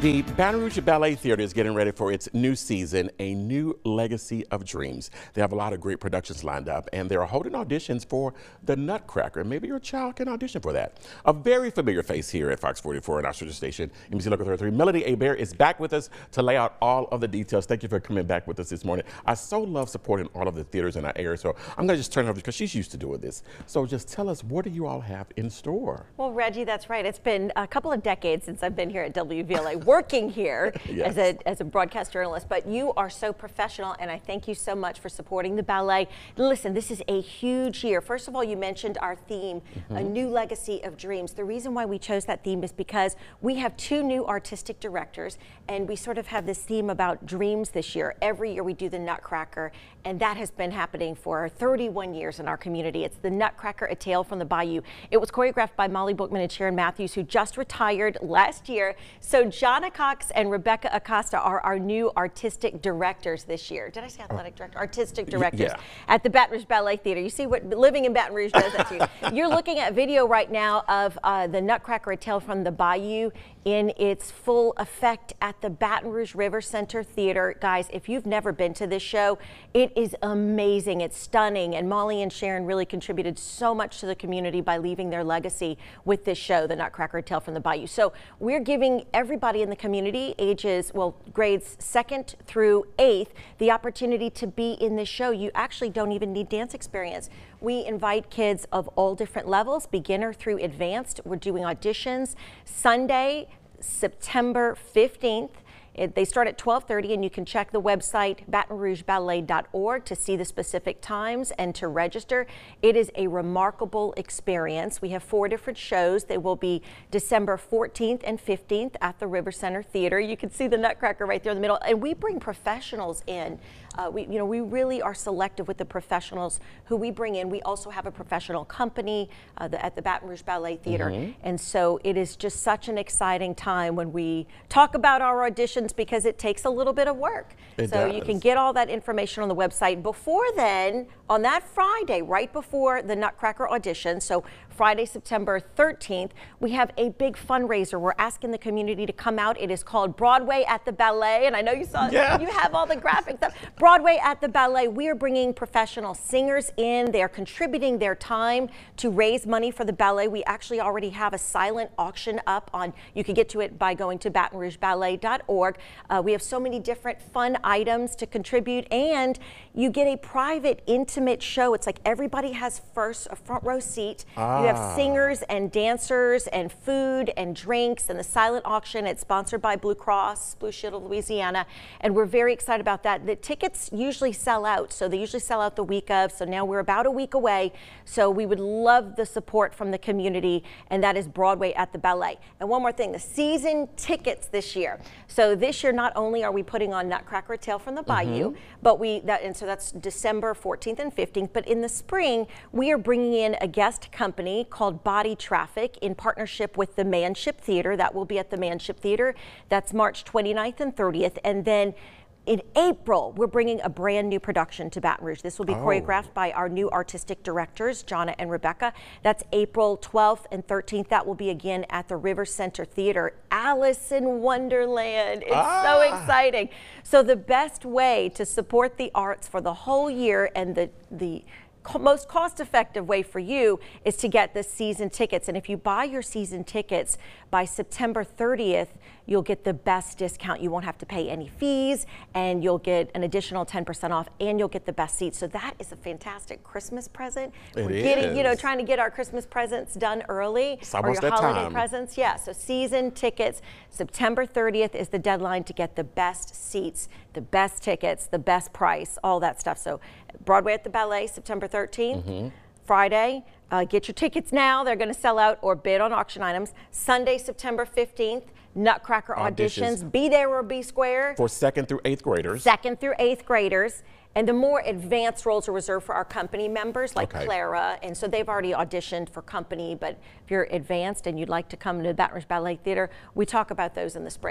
The Baton Rouge Ballet Theater is getting ready for its new season, A New Legacy of Dreams. They have a lot of great productions lined up, and they're holding auditions for The Nutcracker. Maybe your child can audition for that. A very familiar face here at Fox 44 and our sister station, NBC Local 33. Melody Hebert is back with us to lay out all of the details. Thank you for coming back with us this morning. I so love supporting all of the theaters in our area, so I'm going to just turn it over because she's used to doing this. So just tell us, what do you all have in store? Well, Reggie, that's right. It's been a couple of decades since I've been here at WVLA working here yes. as, a, as a broadcast journalist, but you are so professional, and I thank you so much for supporting the ballet. Listen, this is a huge year. First of all, you mentioned our theme, mm -hmm. A New Legacy of Dreams. The reason why we chose that theme is because we have two new artistic directors, and we sort of have this theme about dreams this year. Every year we do the Nutcracker, and that has been happening for 31 years in our community. It's the Nutcracker, A Tale from the Bayou. It was choreographed by Molly Buchmann and Sharon Matthews, who just retired last year. So Jonna Cox and Rebecca Acosta are our new artistic directors this year. Did I say athletic director? Artistic directors yeah. at the Baton Rouge Ballet Theater. You see what living in Baton Rouge does that to you. You're looking at video right now of uh, the Nutcracker, a tale from the Bayou in its full effect at the Baton Rouge River Center Theater. Guys, if you've never been to this show, it is amazing. It's stunning. And Molly and Sharon really contributed so much to the community by leaving their legacy with this show, The Nutcracker Tale from the Bayou. So we're giving everybody in the community, ages, well, grades second through eighth, the opportunity to be in this show. You actually don't even need dance experience. We invite kids of all different levels, beginner through advanced. We're doing auditions Sunday, September 15th. It, they start at 12:30, and you can check the website batonrougeballet.org to see the specific times and to register. It is a remarkable experience. We have four different shows. They will be December 14th and 15th at the River Center Theater. You can see the Nutcracker right there in the middle, and we bring professionals in. Uh, we, you know, we really are selective with the professionals who we bring in. We also have a professional company uh, the, at the Baton Rouge Ballet Theater, mm -hmm. and so it is just such an exciting time when we talk about our auditions because it takes a little bit of work. It so does. you can get all that information on the website. Before then, on that Friday, right before the Nutcracker audition, so Friday, September 13th, we have a big fundraiser. We're asking the community to come out. It is called Broadway at the Ballet, and I know you saw yeah. you have all the graphics up. Broadway at the Ballet, we are bringing professional singers in. They are contributing their time to raise money for the ballet. We actually already have a silent auction up on, you can get to it by going to batonrougeballet.org. Uh, we have so many different fun items to contribute and you get a private, intimate show. It's like everybody has first a front row seat. Ah. You have ah. singers and dancers and food and drinks and the silent auction. It's sponsored by Blue Cross, Blue Shield of Louisiana. And we're very excited about that. The tickets tickets usually sell out, so they usually sell out the week of. So now we're about a week away. So we would love the support from the community, and that is Broadway at the Ballet. And one more thing, the season tickets this year. So this year, not only are we putting on Nutcracker Tale from the Bayou, mm -hmm. but we that and so that's December 14th and 15th. But in the spring, we are bringing in a guest company called Body Traffic in partnership with the Manship Theater. That will be at the Manship Theater. That's March 29th and 30th, and then in April, we're bringing a brand new production to Baton Rouge. This will be oh. choreographed by our new artistic directors, Jonna and Rebecca. That's April 12th and 13th. That will be again at the River Center Theater. Alice in Wonderland. It's ah. so exciting. So the best way to support the arts for the whole year and the, the most cost effective way for you is to get the season tickets. And if you buy your season tickets by September 30th, you'll get the best discount. You won't have to pay any fees and you'll get an additional 10% off and you'll get the best seats. So that is a fantastic Christmas present. It We're is. getting, you know, trying to get our Christmas presents done early it's or your holiday time. presents. Yeah, so season tickets, September 30th is the deadline to get the best seats, the best tickets, the best price, all that stuff. So Broadway at the Ballet, September 13th. Mm -hmm. Friday, uh, get your tickets now. They're going to sell out or bid on auction items. Sunday, September 15th, Nutcracker auditions. auditions. Be there or be square. For second through eighth graders. Second through eighth graders. And the more advanced roles are reserved for our company members like okay. Clara. And so they've already auditioned for company. But if you're advanced and you'd like to come to the Baton Rouge Ballet Theater, we talk about those in the spring.